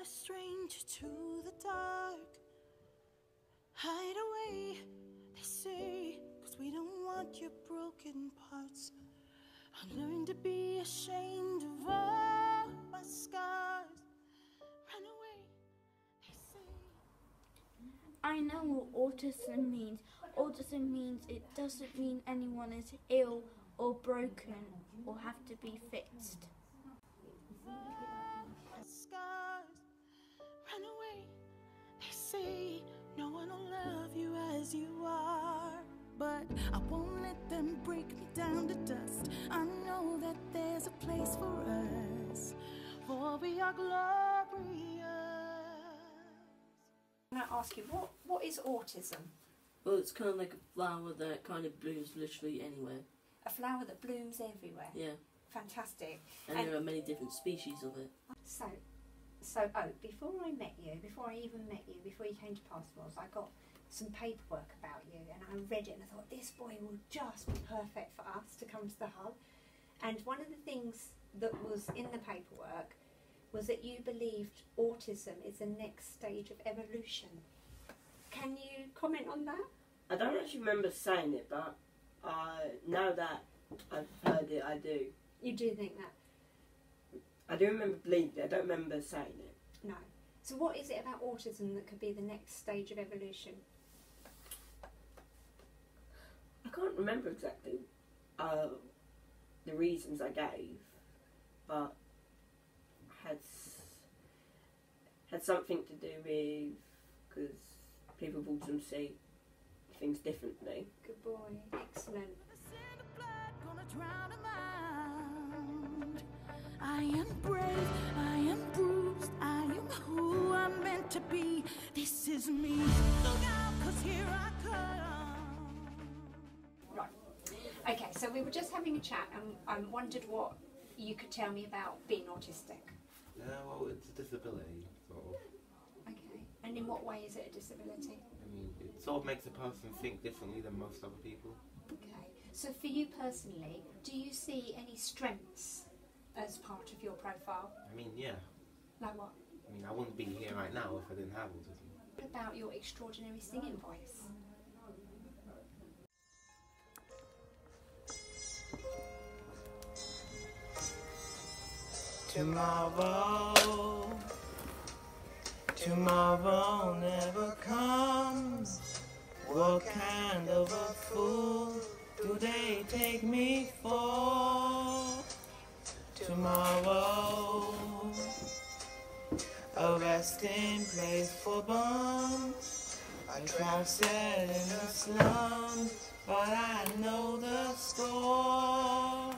not a stranger to the dark. Hide away, they say, cause we don't want your broken parts. I learned to be ashamed of all my scars. Run away, they say. I know what autism means. Autism means it doesn't mean anyone is ill or broken or have to be fixed. They say no one will love you as you are. But I won't let them break me down to dust. I know that there's a place for us, for we are glorious. Can I ask you what what is autism? Well, it's kind of like a flower that kind of blooms literally anywhere. A flower that blooms everywhere. Yeah, Fantastic. and, And- there are many different species of it. So, so oh, before I met you, before I even met you, before you came to Passmores, I got some paperwork about you, and I read it, and I thought this boy will just be perfect for us to come to the hub. And one of the things that was in the paperwork was that you believed autism is the next stage of evolution. Can you comment on that? I don't actually remember saying it, but uh, now that I've heard it, I do. You do think that? I do remember believing it. I don't remember saying it. No. So, what is it about autism that could be the next stage of evolution? I can't remember exactly uh, the reasons I gave, but had had something to do with because people with autism see things differently. Good boy. Excellent. I am brave, I am bruised, I am who I'm meant to be. This is me. Look out, cause here I come. Right. Okay, so we were just having a chat and I wondered what you could tell me about being autistic. Yeah, well, it's a disability, sort of. Okay. And in what way is it a disability? I mean, it sort of makes a person think differently than most other people. Okay. So for you personally, do you see any strengths as part of your profile? I mean, yeah. Like what? I mean, I wouldn't be here right now if I didn't have autism. What about your extraordinary singing voice? Tomorrow, tomorrow never comes. What kind of a fool do they take me for? Tomorrow, a resting place for bums. A trap set in the slums, but I know the score.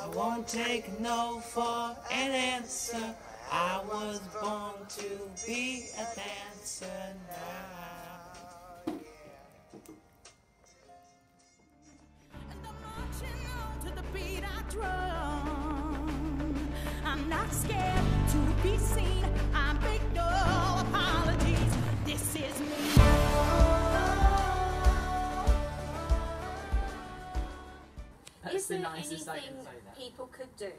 I won't take no for an answer. I was born to be a dancer now. And Is the there nicest I can anything say that. people could do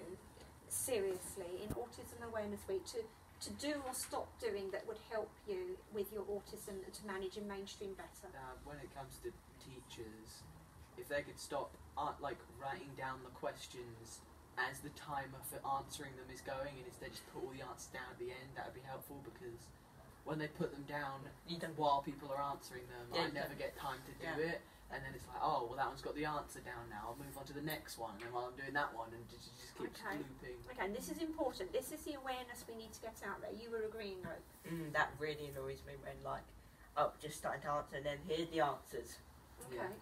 seriously in Autism Awareness Week to, to do or stop doing that would help you with your autism and to manage in mainstream better? Uh, when it comes to teachers, if they could stop uh, like writing down the questions as the timer for answering them is going, and instead just put all the answers down at the end, that would be helpful because when they put them down while people are answering them, Yeah, I never don't- get time to do yeah. it. And then it's like, oh, well, that one's got the answer down now. I'll move on to the next one. And then while I'm doing that one, and it just, just keeps Okay. looping. Okay, and this is important. This is the awareness we need to get out there. You were agreeing, Rope. Mm, that really annoys me when like, oh, just starting to answer and then here's the answers. Okay. Yeah.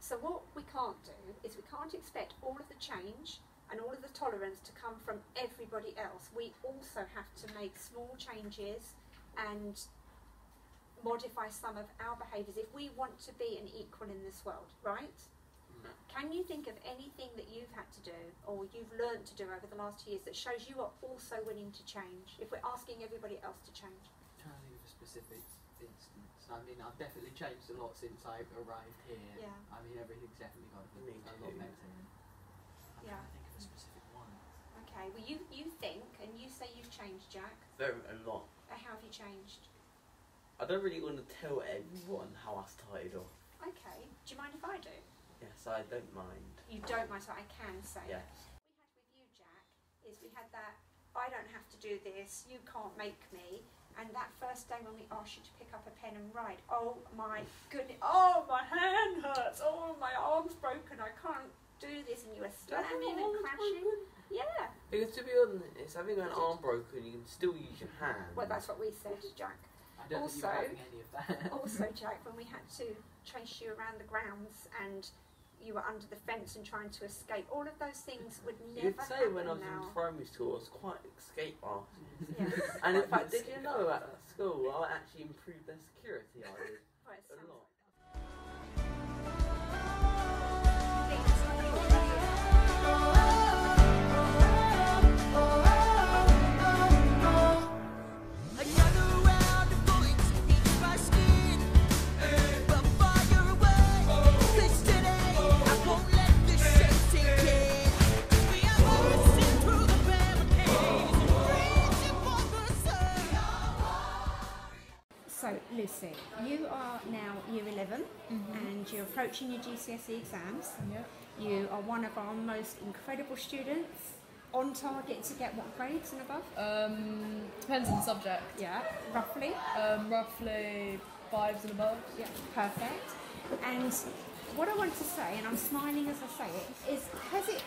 So what we can't do is we can't expect all of the change and all of the tolerance to come from everybody else. We also have to make small changes and modify some of our behaviours if we want to be an equal in this world, right? Can you think of anything that you've had to do or you've learned to do over the last years that shows you are also willing to change if we're asking everybody else to change? I'm trying to think of a specific instance. I mean, I've definitely changed a lot since I arrived here. Yeah. I mean, everything's definitely got a, Me a lot too. better. I'm Yeah. trying to think of a specific one. Okay, well you, you think and you say you've changed, Jack. very a lot. How have you changed? I don't really want to tell everyone how I started off. Okay. Do you mind if I do? Yes, I don't mind. You don't mind, so I can say. Yes. we had with you, Jack, is we had that I don't have to do this, you can't make me. And that first day when we asked you to pick up a pen and write, oh my goodness, oh my hand hurts, oh my arm's broken, I can't do this, and you were slamming and crashing. Yeah, Because to be honest, having an arm broken, you can still use your hand. well, that's what we said, Jack. I don't think you Also- any of that. Also, Jack, when we had to chase you around the grounds and you were under the fence and trying to escape, all of those things would never You'd say happen when I was now. in primary school, I was quite escape artist. Yeah. And in fact, did you know at that school, I actually improved their security I did Well, a lot. Approaching your GCSE exams. Yep. You are one of our most incredible students, on target to get what grades and above? Um, depends on the subject. Yeah, roughly. Um, roughly fives and above. Yeah, perfect. And what I want to say, and I'm smiling as I say it, is has it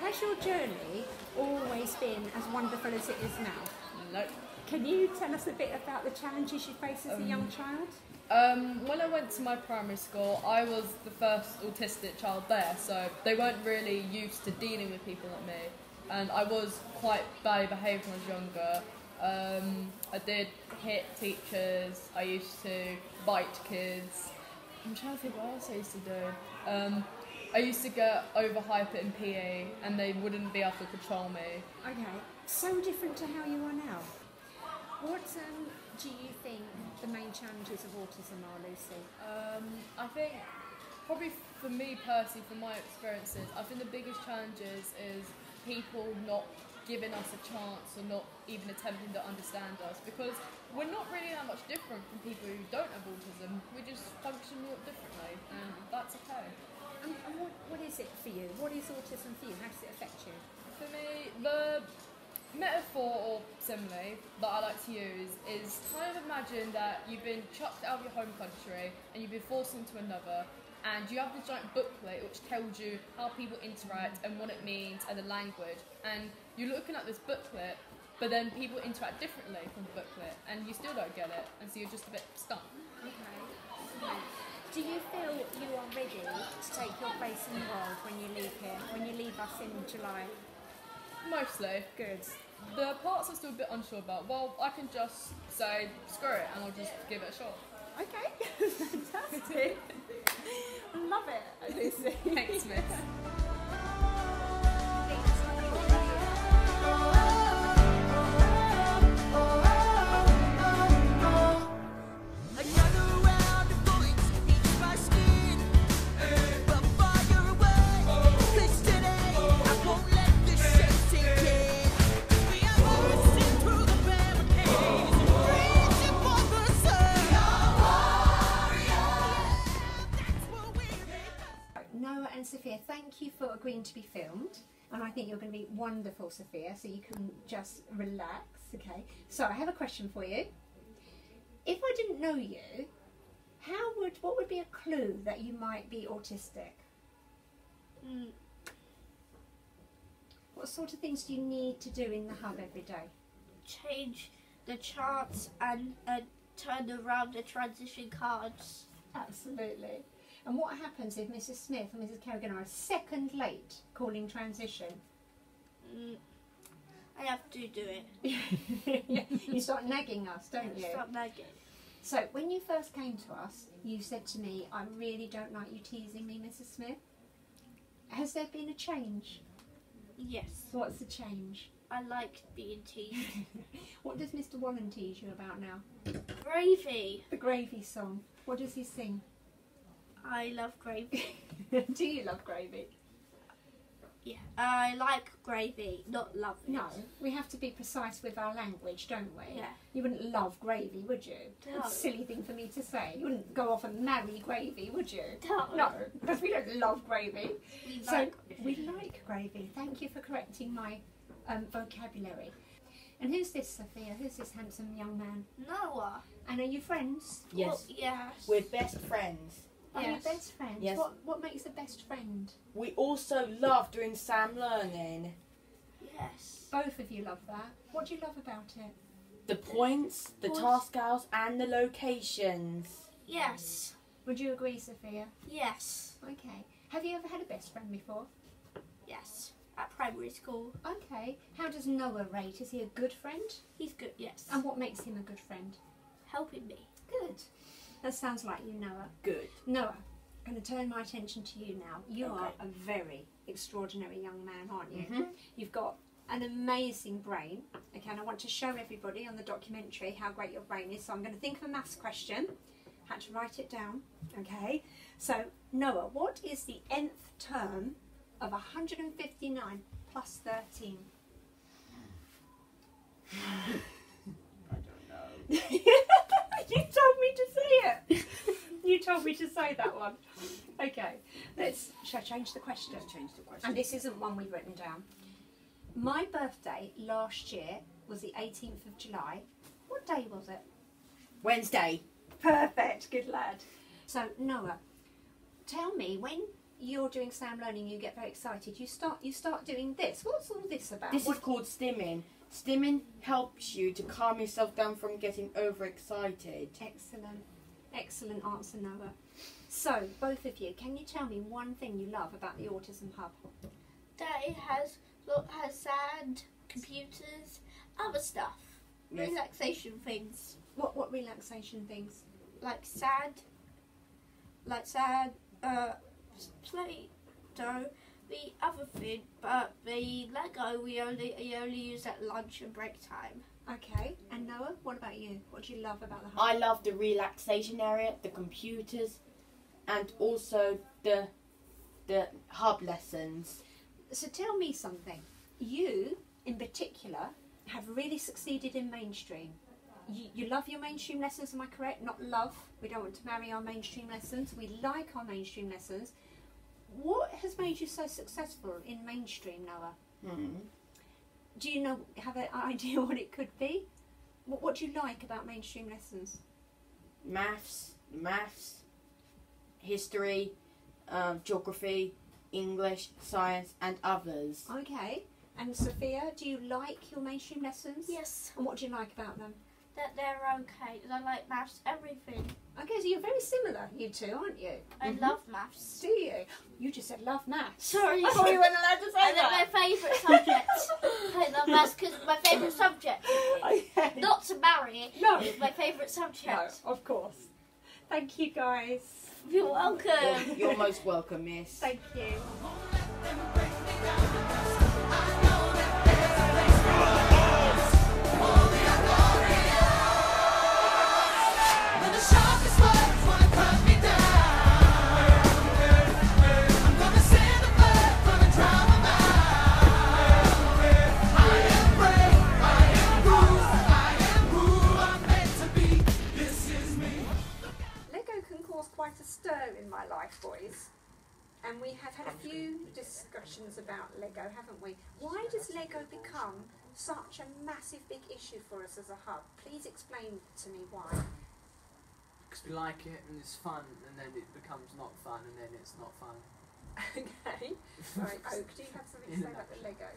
has your journey always been as wonderful as it is now? Nope. Can you tell us a bit about the challenges you face as a young child? Um, when I went to my primary school, I was the first autistic child there, so they weren't really used to dealing with people like me. And I was quite badly behaved when I was younger. Um, I did hit teachers, I used to bite kids. I'm trying to think what else I used to do. Um, I used to get overhyper in PE and they wouldn't be able to control me. Okay, so different to how you are now. What um, do you think the main challenges of autism are, Lucy? Um, I think probably for me personally, from my experiences, I think the biggest challenges is people not giving us a chance or not even attempting to understand us because we're not really that much different from people who don't have autism. We just function a lot differently, and that's okay. And, and what, what is it for you? What is autism for you? How does it affect you? For me, the metaphor or simile that I like to use is kind of imagine that you've been chucked out of your home country and you've been forced into another, and you have this giant booklet which tells you how people interact and what it means and the language, and you're looking at this booklet, but then people interact differently from the booklet, and you still don't get it, and so you're just a bit stuck. Okay. okay. Do you feel you are ready to take your place in the world when you leave here, when you leave us in July? Mostly. Good. The parts I'm still a bit unsure about. Well, I can just say screw it and I'll just give it a shot. Okay, fantastic. Love it, Lucy. Thanks, miss. and Sophia, thank you for agreeing to be filmed. And I think you're going to be wonderful, Sophia, so you can just relax, okay? So I have a question for you. If I didn't know you, how would what would be a clue that you might be autistic? Mm, What sort of things do you need to do in the hub every day? change the charts and uh, turn around the transition cards. Absolutely. And what happens if Mrs. Smith and Mrs. Kerrigan are a second late calling transition? Mm, I have to do it. Yeah, you start nagging us, don't you? Stop nagging. So, when you first came to us, you said to me, I really don't like you teasing me, Mrs. Smith. Has there been a change? Yes, What's the change? I like being teased. What does Mr. Wallen tease you about now? Gravy. The gravy song. What does he sing? I love gravy. Do you love gravy? Yeah, I like gravy, not love it. No, we have to be precise with our language, don't we? Yeah. You wouldn't love gravy, would you? No. That's a silly thing for me to say. You wouldn't go off and marry gravy, would you? No. No, because we don't love gravy. We So like we like gravy. Thank you for correcting my um, vocabulary. And who's this, Sophia? Who's this handsome young man? Noah. And are you friends? Yes. Well, yes. We're best friends. Are you Yes. best friends? Yes. What What makes a best friend? We also love doing Sam learning. Yes. Both of you love that. What do you love about it? The points, the Points. task hours, and the locations. Yes. Would you agree, Sophia? Yes. Okay. Have you ever had a best friend before? Yes. At primary school. Okay. How does Noah rate? Is he a good friend? He's good, yes. And what makes him a good friend? helping me. Good. That sounds like you, Noah. Good. Noah, I'm going to turn my attention to you now. You Okay. are a very extraordinary young man, aren't you? Mhm. You've got an amazing brain. Okay, and I want to show everybody on the documentary how great your brain is. So I'm going to think of a maths question. Had to write it down. Okay. So Noah, what is the nth term of 159 plus 13? I don't know. you told me to say it. you told me to say that one. Okay. Let's. Shall I change the question? Let's change the question. And this isn't one we've written down. My birthday last year was the 18th of July. What day was it? Wednesday. Perfect, good lad. So Noah, tell me when you're doing Sam learning, you get very excited. You start, you start doing this. What's all this about? This What- is called stimming. Stimming helps you to calm yourself down from getting overexcited. excellent, excellent answer, Noah. So both of you, can you tell me one thing you love about the Autism Hub? That it has look has sand, computers, other stuff. Yes. Relaxation things. What what relaxation things? Like sand like sand, uh play dough, the other thing, but the Lego we only we only use at lunch and break time. Okay, and Noah, what about you? What do you love about the hub? I love the relaxation area, the computers, and also the the hub lessons. So tell me something. You, in particular, have really succeeded in mainstream. You, you love your mainstream lessons, am I correct? Not love. We don't want to marry our mainstream lessons. We like our mainstream lessons. What has made you so successful in mainstream, Noah? Hmm. Do you know have an idea what it could be? What, what do you like about mainstream lessons? Maths, maths, history, um, geography, English, science, and others. Okay. And Sophia, do you like your mainstream lessons? Yes. And what do you like about them? That they're okay. 'cause I like maths, everything. Okay, so you're very similar, you two, aren't you? I Mhm. love maths. Do you? You just said love maths. Sorry. I thought you weren't allowed to say And they're my favourite subject. I love maths because my favourite subject. Okay. Not to marry. No. It's my favourite subject. No, subject. of course. Thank you, guys. You're welcome. You're most welcome, miss. Thank you. Stir in my life, boys. And we have had a few discussions about Lego, haven't we? Why does Lego become such a massive big issue for us as a hub? Please explain to me why. Because we like it and it's fun, and then it becomes not fun, and then it's not fun. okay. Right, Oak, do you have something to say about the Lego?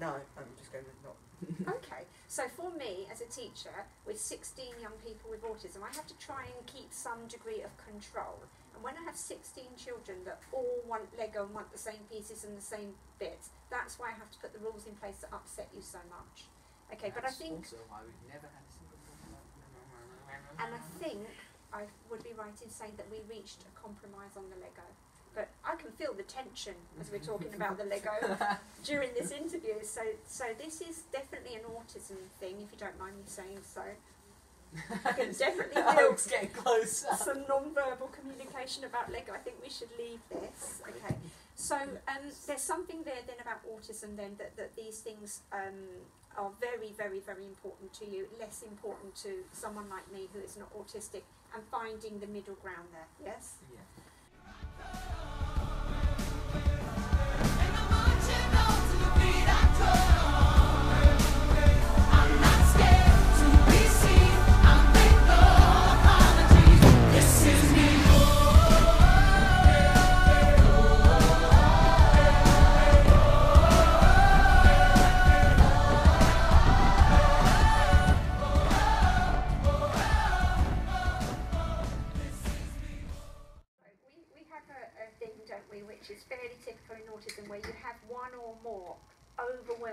No, I'm just going to not. Okay, so for me as a teacher with 16 young people with autism, I have to try and keep some degree of control. And when I have 16 children that all want Lego and want the same pieces and the same bits, that's why I have to put the rules in place that upset you so much. Okay, but I think, also why we've never had a single. and I think I would be right in saying that we reached a compromise on the Lego. But I can feel the tension as we're talking about the Lego during this interview. So, so this is definitely an autism thing, if you don't mind me saying so. I can definitely Oak's getting closer. some non-verbal communication about Lego. I think we should leave this. Okay. So um, there's something there then about autism then that, that these things um, are very, very, very important to you, less important to someone like me who is not autistic, and finding the middle ground there, yes? Yeah.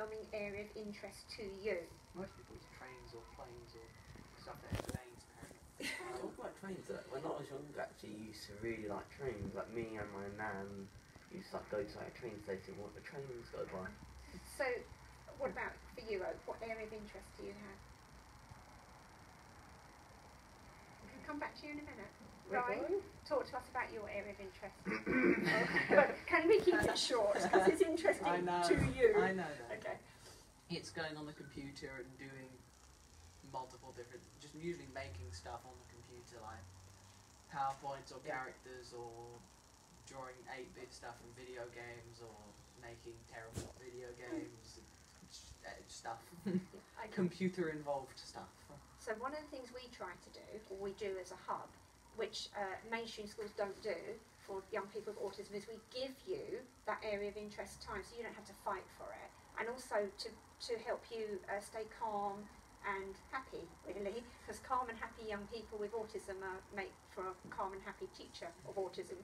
Overwhelming area of interest to you. Most people use trains or planes or stuff that has lanes apparently. Talk about trains. Though. When I was younger, actually, used to really like trains. Like me and my nan used to like, go to like, a train station and watch the trains go by. So, what about for you, Oak? What area of interest do you have? We can come back to you in a minute. Ryan, talk to us about your area of interest. but can we keep it short? Because it's interesting know. to you. I know that. Okay. It's going on the computer and doing multiple different, just usually making stuff on the computer, like PowerPoints or characters or drawing 8-bit stuff from video games or making terrible video games, uh, stuff, computer involved stuff. So one of the things we try to do, or we do as a hub, which uh, mainstream schools don't do for young people with autism, is we give you that area of interest time, so you don't have to fight for it, and also to to help you uh, stay calm and happy, really, because calm and happy young people with autism are, make for a calm and happy teacher of autism.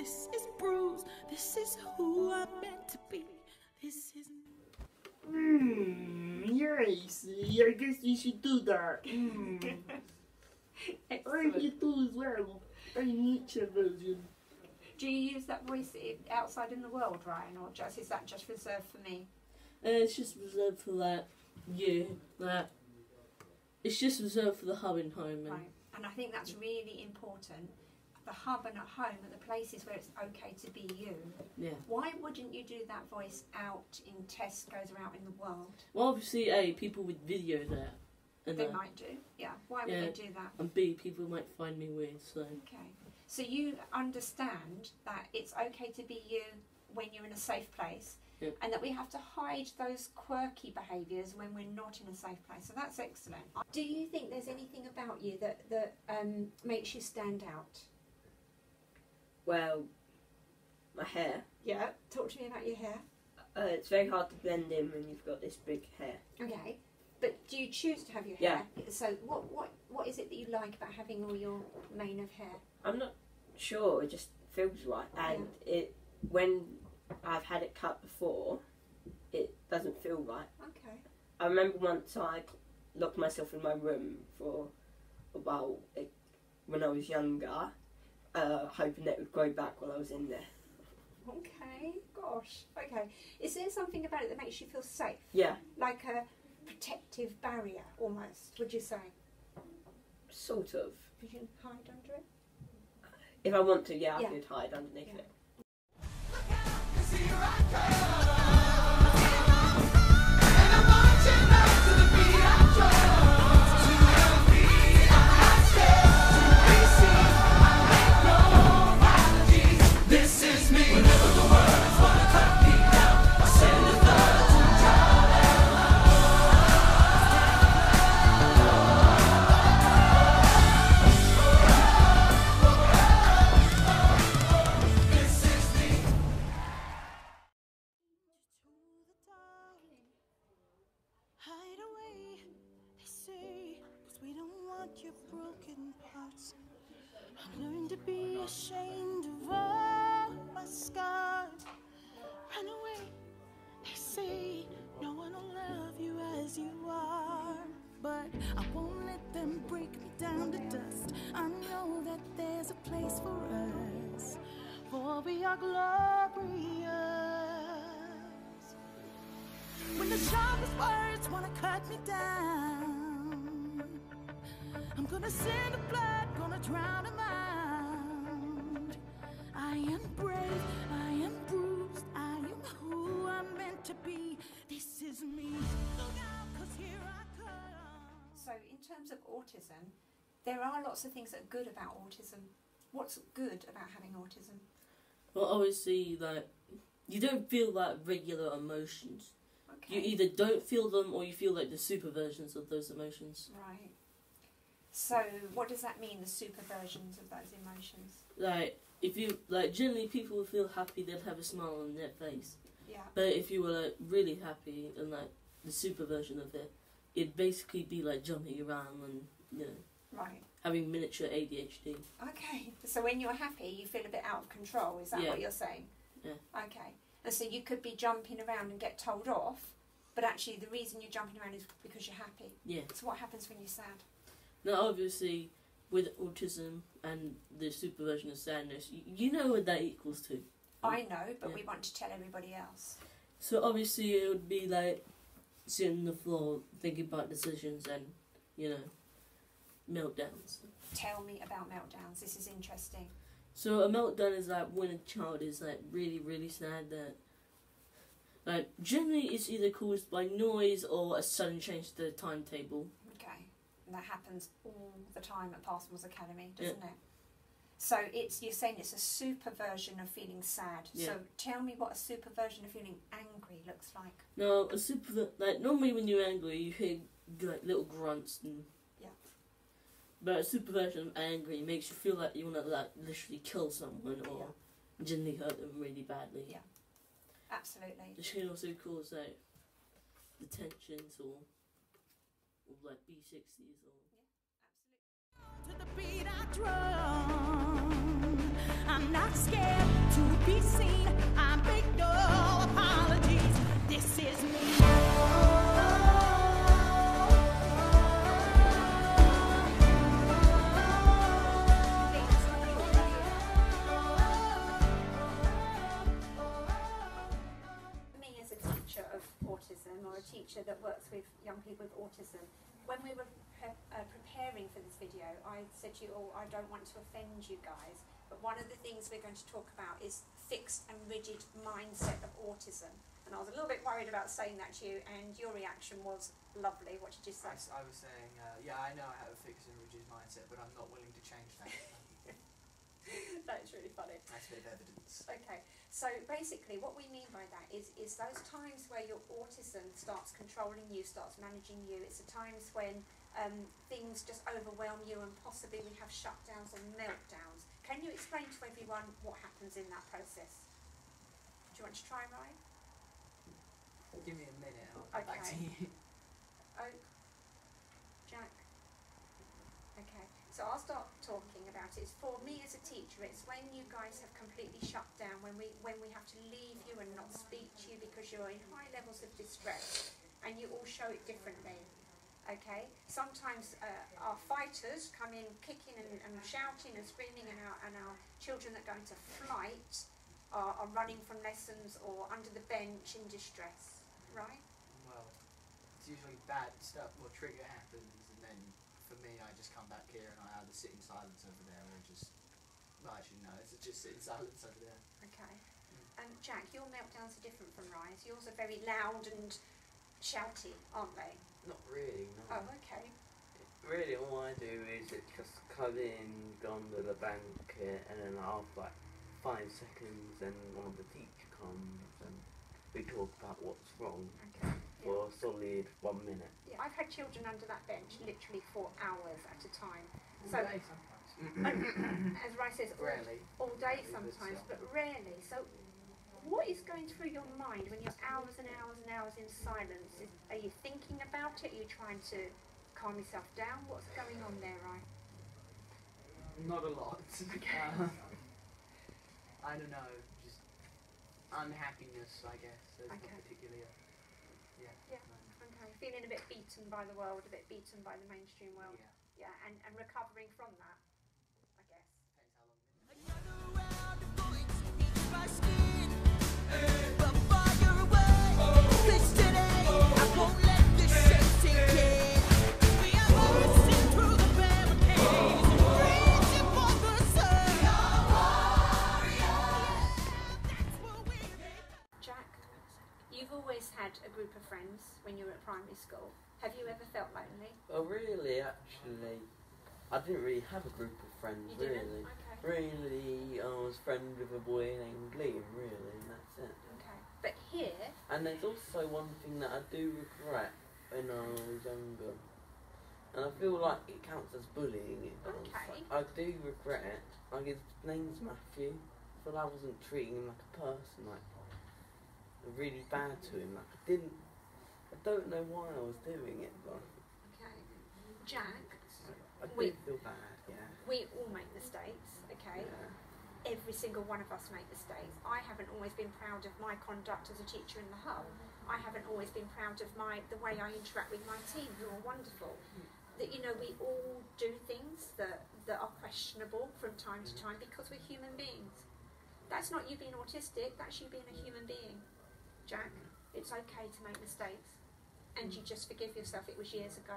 This is bruised, this is who I'm meant to be. This is Hmm, you're AC. I guess you should do that. Hmm. Or you do as well. I need your version. Do you use that voice outside in the world, Ryan, or just is that just reserved for me? Uh, it's just reserved for that. you, that. It's just reserved for the hub and home. And Right. And I think that's really important. The hub and at home are the places where it's okay to be you. yeah. Why wouldn't you do that voice out in Tesco's or out in the world? Well, obviously, A, people would video that. And, They that. might do. Yeah. Why would Yeah. they do that? and B, people might find me weird, so. Okay. So you understand that it's okay to be you when you're in a safe place. Yep. And that we have to hide those quirky behaviours when we're not in a safe place. So that's excellent. Do you think there's anything about you that, that um, makes you stand out? Well, my hair. Yeah. Talk to me about your hair. Uh, it's very hard to blend in when you've got this big hair. Okay. But do you choose to have your Yeah. hair? So what, what, what is it that you like about having all your mane of hair? I'm not sure. It just feels right, and it when I've had it cut before, it doesn't feel right. Okay. I remember once I locked myself in my room for a while like, when I was younger, uh, hoping that it would grow back while I was in there. Okay. Gosh. Okay. Is there something about it that makes you feel safe? Yeah, Like a protective barrier, almost, would you say? sort of. You can hide under it? If I want to, yeah, I Yeah. could hide underneath Yeah. it. I'm the blood, gonna drown them out. I am brave, I am bruised, I am who I'm meant to be. This is me. Look out, 'cause here I come. So, in terms of autism, there are lots of things that are good about autism. What's good about having autism? Well, obviously, like you don't feel like regular emotions. Okay. You either don't feel them or you feel like the super versions of those emotions. Right. So, what does that mean, the super versions of those emotions? Like if you like, generally people will feel happy, they'll have a smile on their face. Yeah. But if you were like really happy and like the super version of it, it'd basically be like jumping around and you know Right. having miniature ADHD. Okay. So, when you're happy, you feel a bit out of control. Is that Yeah. what you're saying? Yeah. Okay. And so, you could be jumping around and get told off, but actually, the reason you're jumping around is because you're happy. Yeah. So, what happens when you're sad? Now, obviously, with autism and the super version of sadness, you, you know what that equals to. I know, but Yeah. we want to tell everybody else. So obviously, it would be like sitting on the floor thinking about decisions and you know meltdowns. Tell me about meltdowns. This is interesting. So a meltdown is like when a child is like really really sad that like generally it's either caused by noise or a sudden change to the timetable. That happens all the time at Passmores Academy, doesn't it? So it's you're saying it's a super version of feeling sad. So tell me what a super version of feeling angry looks like. No, a super like normally when you're angry you hear like little grunts and Yeah. But a super version of angry makes you feel like you want to like literally kill someone or genuinely hurt them really badly. Yeah. Absolutely. This can also cause like the tensions or, or like B60s or. To the beat I drum. I'm not scared to be seen. I make no apologies. This is me. A teacher that works with young people with autism, when we were pre- uh, preparing for this video, I said to you all, I don't want to offend you guys, but one of the things we're going to talk about is fixed and rigid mindset of autism. And I was a little bit worried about saying that to you, and your reaction was lovely. What did you say? I was saying, uh, yeah, I know I have a fixed and rigid mindset, but I'm not willing to change that. that is really funny. That's a bit of evidence. Okay, so basically, what we mean by that is is those times where your autism starts controlling you, starts managing you. It's the times when um, things just overwhelm you, and possibly we have shutdowns and meltdowns. Can you explain to everyone what happens in that process? Do you want to try, Ryan? Give me a minute, I'll get back to Okay. you. Oak, Jack. Okay, so I'll start talking about it. It's for me as a teacher. It's when you guys have completely shut down, when we when we have to leave you and not speak to you because you're in high levels of distress, and you all show it differently. Okay, sometimes uh, our fighters come in kicking and, and shouting and screaming, and our and our children that go into flight are, are running from lessons or under the bench in distress. Right? Well, it's usually bad stuff, well, trigger happens, and then for me, I just come back here and I either sit in silence over there or just, well, actually, no, it's just sit in silence over there. Okay. Mm. And Jack, your meltdowns are different from Ryan's. Yours are very loud and shouty, aren't they? Not really, no. Oh, okay. Really, all I do is it just come in, go under the blanket, and then after like five seconds, then one of the teacher comes and we talk about what's wrong Okay. For a solid one minute. Yeah, I've had children under that bench literally for hours at a time. So, All day sometimes. as Ryan says, all, Rarely. all day It's sometimes, but rarely. So, what is going through your mind when you're hours and hours and hours in silence? Is, are you thinking about it? Are you trying to calm yourself down? What's going on there, Ryan? Not a lot. Um, I don't know, just unhappiness, I guess. There's Okay. not particularly a, yeah. Yeah. no, Okay, feeling a bit beaten by the world, a bit beaten by the mainstream world. yeah. Yeah, and, and recovering from that, I guess. Depends how long. Another round of bullets, each by group of friends when you were at primary school. Have you ever felt lonely? Well, really, actually, I didn't really have a group of friends, You didn't? really. Okay. Really, I was friends with a boy named Liam, really, and that's it. Okay. But here, And there's also one thing that I do regret when I was younger. And I feel like it counts as bullying. Okay. I do regret it. Like his name's Matthew. I feel I wasn't treating him like a person, like really bad to him. Like I didn't. I don't know why I was doing it, but okay, Jack, I do We- feel bad. Yeah. we all make mistakes. Okay. Yeah. Every single one of us make mistakes. I haven't always been proud of my conduct as a teacher in the hub. I haven't always been proud of my the way I interact with my team, who are wonderful. That you know, we all do things that that are questionable from time to mm-hmm. time because we're human beings. That's not you being autistic. That's you being a human being, Jack. It's okay to make mistakes, and you just forgive yourself. It was years ago.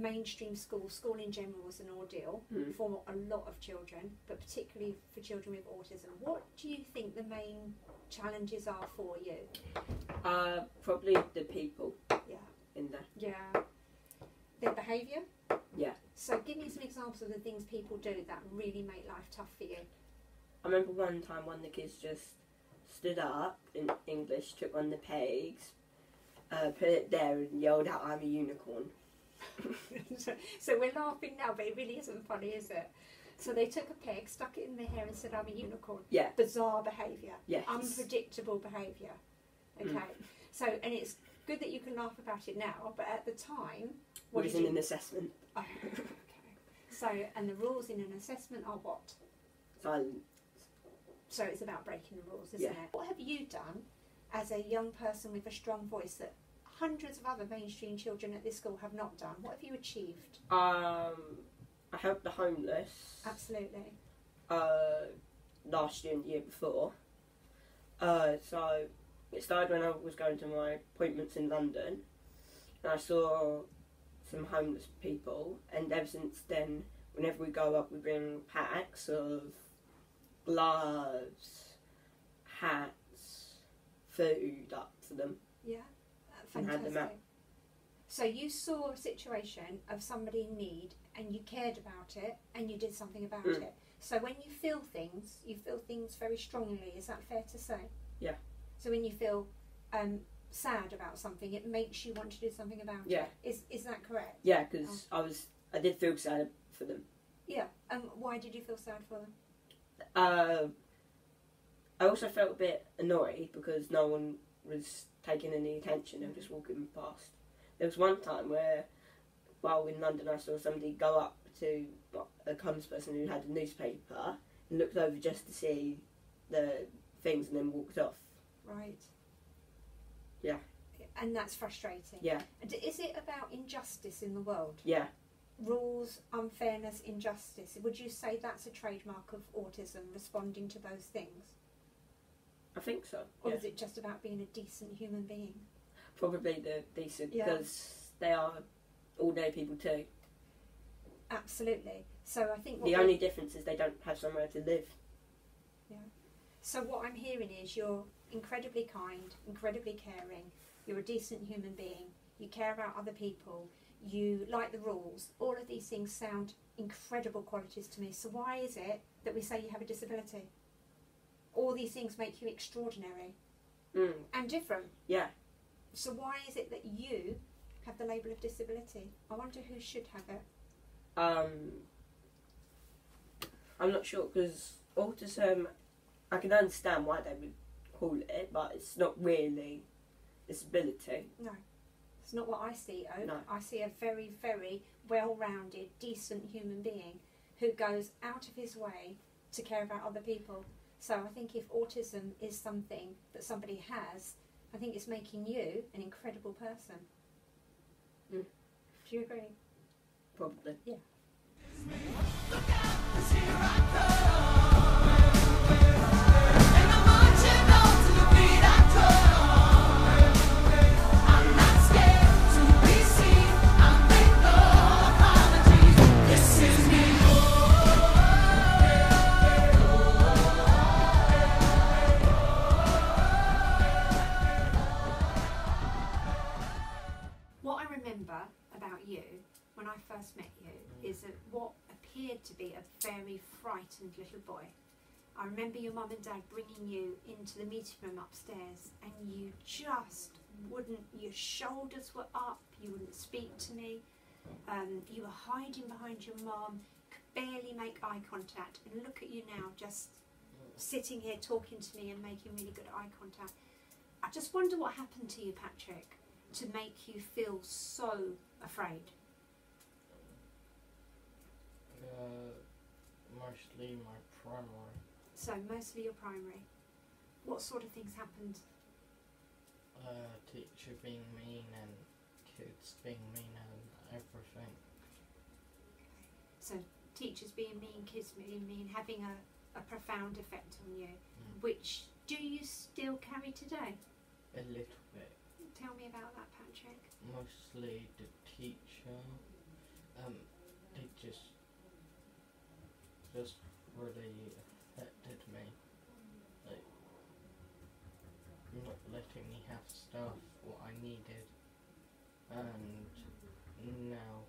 Mainstream school, school in general, was an ordeal Mm. for a lot of children, but particularly for children with autism. What do you think the main challenges are for you? Uh, probably the people Yeah. in there. Yeah. Their behaviour? Yeah. So give me some examples of the things people do that really make life tough for you. I remember one time one of the kids just stood up in English, took one of the pegs, uh, put it there, and yelled out, "I'm a unicorn." So, so we're laughing now, but it really isn't funny, is it? So they took a peg, stuck it in their hair, and said, "I'm a unicorn." Yeah. Bizarre behaviour. Yes. Unpredictable behaviour. Okay. Mm. So, and it's good that you can laugh about it now, but at the time, What did in an assessment? Oh, okay. So, and the rules in an assessment are what? Silence. So it's about breaking the rules, isn't Yeah. it? What have you done as a young person with a strong voice that hundreds of other mainstream children at this school have not done? What have you achieved? Um, I helped the homeless. Absolutely. uh, last year and the year before. Uh, so it started when I was going to my appointments in London, and I saw some homeless people, and ever since then, whenever we go up, we bring packs of gloves, hats, food up for them. Yeah. And had them Fantastic. So you saw a situation of somebody in need and you cared about it and you did something about Mm. it. So when you feel things, you feel things very strongly. Is that fair to say? Yeah. So when you feel um, sad about something, it makes you want to do something about Yeah. it. Is is that correct? Yeah, because I was, I did feel sad for them. Yeah. Um, why did you feel sad for them? Uh, I also felt a bit annoyed because no one was taking any attention. They were just walking past. There was one time where, while in London, I saw somebody go up to a comms person who had a newspaper and looked over just to see the things and then walked off. Right. Yeah. And that's frustrating. Yeah, And is it about injustice in the world? yeah, Rules, unfairness, injustice. Would you say that's a trademark of autism, responding to those things? I think so. Or Yeah. is it just about being a decent human being? Probably the decent Yeah. because they are ordinary people too. Absolutely. So I think The only difference is they don't have somewhere to live. Yeah. So what I'm hearing is you're incredibly kind, incredibly caring. You're a decent human being. You care about other people. You like the rules. All of these things sound incredible qualities to me. So why is it that we say you have a disability? All these things make you extraordinary Mm, and different. yeah. So why is it that you have the label of disability? I wonder who should have it. Um, I'm not sure because autism. I can understand why they would call it, but it's not really disability. No, it's not what I see, Oak. No. I see a very, very well rounded, decent human being who goes out of his way to care about other people. So I think if autism is something that somebody has, I think it's making you an incredible person. Mm. Do you agree? Probably. Yeah. When I first met you is that what appeared to be a very frightened little boy. I remember your mum and dad bringing you into the meeting room upstairs, and you just wouldn't, your shoulders were up, you wouldn't speak to me, um, you were hiding behind your mum, could barely make eye contact. And look at you now, just sitting here talking to me and making really good eye contact. I just wonder what happened to you, Patrick, to make you feel so afraid. Uh, mostly my primary. So mostly your primary. What sort of things happened? Uh, teacher being mean and kids being mean and everything. So teachers being mean, kids being mean, having a, a profound effect on you, Mm. which do you still carry today? A little bit. Tell me about that, Patrick. Mostly the teacher. Um, they just just really affected me. Like not letting me have stuff what I needed, and now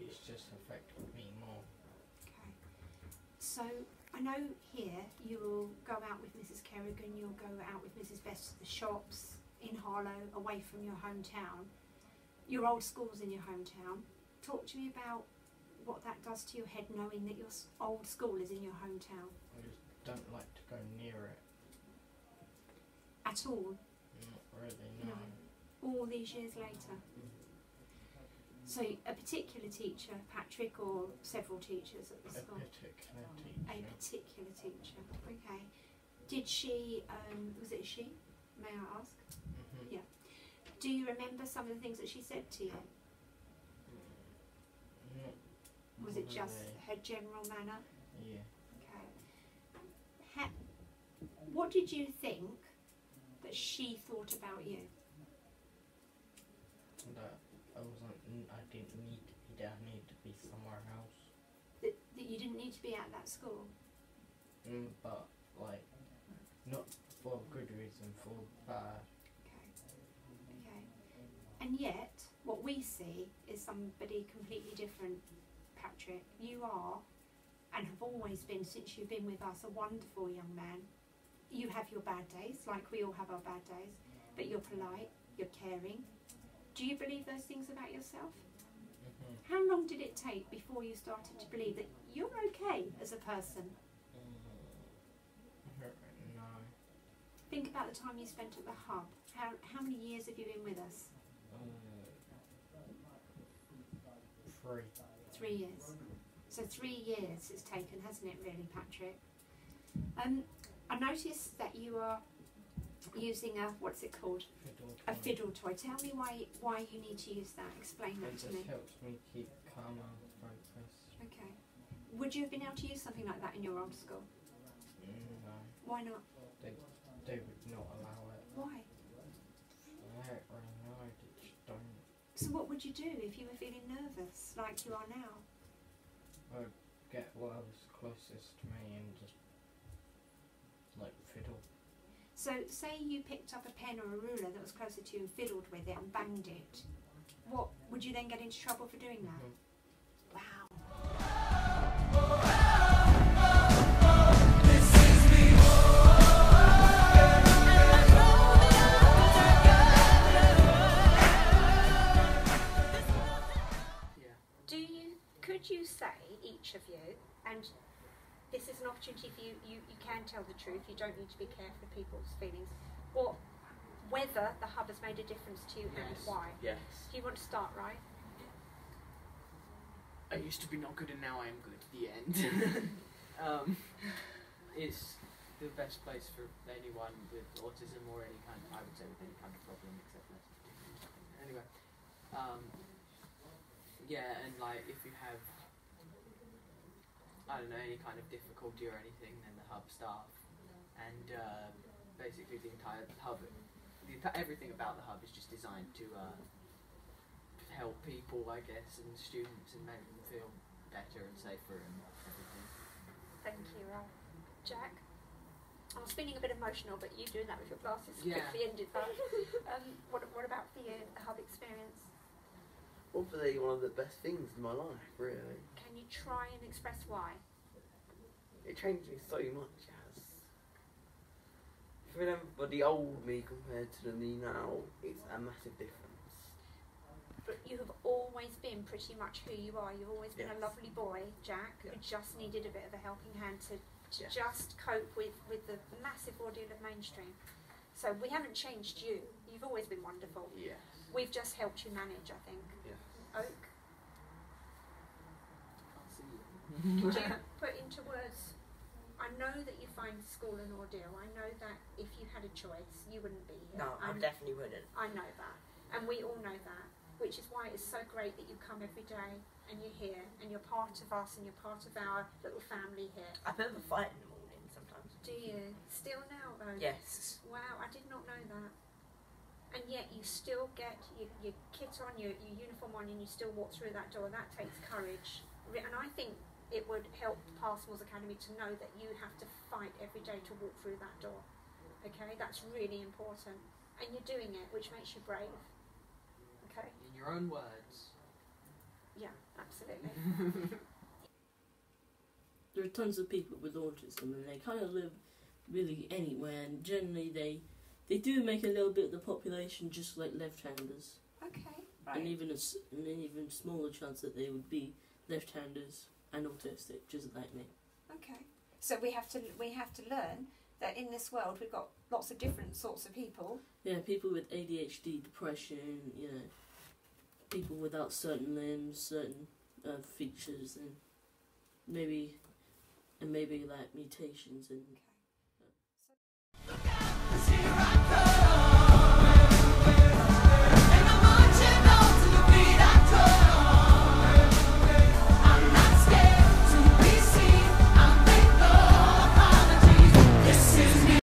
it's just affected me more. Okay. So I know here you will go out with Mrs. Kerrigan, you'll go out with Mrs. Best to the shops in Harlow, away from your hometown. Your old school's in your hometown. Talk to me about what that does to your head knowing that your old school is in your hometown I just don't like to go near it. at all, Not really, No. no. all these years later. So a particular teacher, Patrick, or several teachers at the A school? particular A teacher. particular teacher. Okay. Did she? Um, was it she? May I ask? Mhm. Yeah. Do you remember some of the things that she said to you? Not Was it just her general manner? Yeah. Okay. Ha- what did you think that she thought about you? That I wasn't. I didn't need to be there. I needed to be somewhere else. That, that you didn't need to be at that school? Mm, but like, not for good reason. For bad. Okay. Okay. And yet, what we see is somebody completely different, Patrick. You are, and have always been since you've been with us, a wonderful young man. You have your bad days, like we all have our bad days, but you're polite, you're caring. Do you believe those things about yourself? Mhm. How long did it take before you started to believe that you're okay as a person? Mm, no. Think about the time you spent at the hub. How, how many years have you been with us? Uh, three. Three years. So three years it's taken, hasn't it, really, Patrick? Um, I noticed that you are using a what's it called? Fiddle. A fiddle toy. Tell me why why you need to use that. Explain that to me. It helps me keep calm and focused. Okay. Would you have been able to use something like that in your old school? Mm, no, Why not? They, they would not allow it. Why? I don't really know. They just don't. So what would you do if you were feeling nervous, like you are now? I'd get whatever's closest to me and just like fiddle. So say you picked up a pen or a ruler that was closer to you and fiddled with it and banged it. What would you then get into trouble for doing that? Mhm. Each of you, and this is an opportunity for you. You, you can tell the truth. You don't need to be careful of people's feelings, or whether the hub has made a difference to you and why. Yes. Do you want to start right? I used to be not good and now I am good. The end. um, it's the best place for anyone with autism or any kind. I would say with any kind of problem except less. Anyway, um, yeah, and like if you have, I don't know, any kind of difficulty or anything, then the hub staff and um, basically the entire hub, the everything about the hub is just designed to uh, help people, I guess, and students and make them feel better and safer and everything. Thank you, Ralph. Jack? I was feeling a bit emotional, but you doing that with your glasses Yeah. quickly ended that. um, what, what about for you, the hub experience? Probably one of the best things in my life, really. Can you try and express why? It changed me so much. It has. For remember the old me compared to the me now, it's a massive difference. But you have always been pretty much who you are. You've always been a lovely boy, Jack, who just needed a bit of a helping hand to, to Yes. just cope with, with the massive ordeal of mainstream. So we haven't changed you. You've always been wonderful. Yes. We've just helped you manage, I think. Yes. Oak, Can't see you. could you put into words? I know that you find school an ordeal. I know that if you had a choice, you wouldn't be here. No, I I'm- definitely wouldn't. I know that, and we all know that, which is why it's so great that you come every day and you're here and you're part of us and you're part of our little family here. I put up a fight in the morning sometimes. Do you still now though? Yes. Wow, I did not know that. And yet you still get your, your kit on, your, your uniform on, and you still walk through that door. That takes courage. And I think it would help Passmores Academy to know that you have to fight every day to walk through that door. Okay, that's really important. And you're doing it, which makes you brave. Okay? In your own words. Yeah, absolutely. There are tons of people with autism, and they kind of live really anywhere. And generally, they they do make a little bit of the population just like left-handers, okay, and right. even a s- an even smaller chance that they would be left-handers and autistic. just doesn't like me. Okay. So we have to we have to learn that in this world we've got lots of different sorts of people. Yeah, people with ADHD, depression, you know, people without certain limbs, certain uh, features, and maybe and maybe like mutations and. Okay. Uh, so